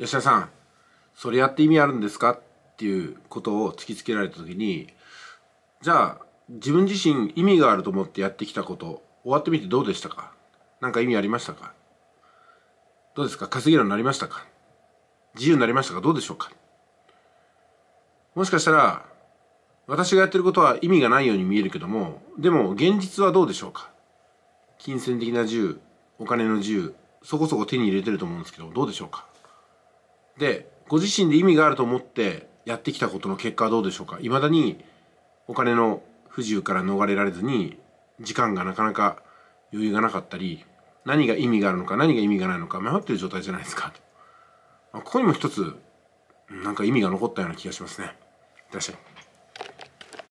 吉田さんそれやって意味あるんですか？っていうことを突きつけられた時にじゃあ自分自身意味があると思ってやってきたこと終わってみてどうでしたか？何か意味ありましたか？どうですか？稼げるようになりましたか？自由になりましたか？どうでしょうか？もしかしたら私がやってることは意味がないように見えるけどもでも現実はどうでしょうか？金銭的な自由お金の自由そこそこ手に入れてると思うんですけどどうでしょうか？でご自身で意味があると思ってやってきたことの結果はどうでしょうか？いまだにお金の不自由から逃れられずに時間がなかなか余裕がなかったり何が意味があるのか何が意味がないのか迷ってる状態じゃないですか？と。まここにも一つなんか意味が残ったような気がしますね。いらっしゃい。